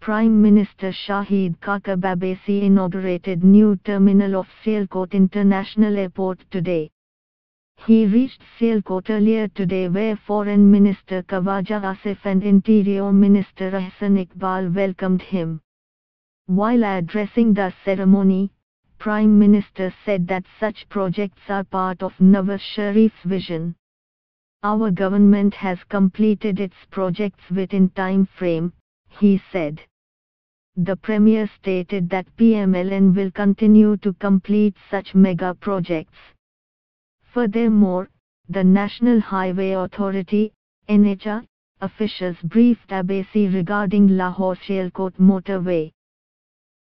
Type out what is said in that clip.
Prime Minister Shahid Khaqan Abbasi inaugurated new terminal of Sialkot International Airport today. He reached Sialkot earlier today where Foreign Minister Khawaja Asif and Interior Minister Ahsan Iqbal welcomed him. While addressing the ceremony, Prime Minister said that such projects are part of Nawaz Sharif's vision. Our government has completed its projects within time frame, he said. The Premier stated that PMLN will continue to complete such mega projects. Furthermore, the National Highway Authority, NHA, officials briefed Abbasi regarding Lahore Sialkot motorway.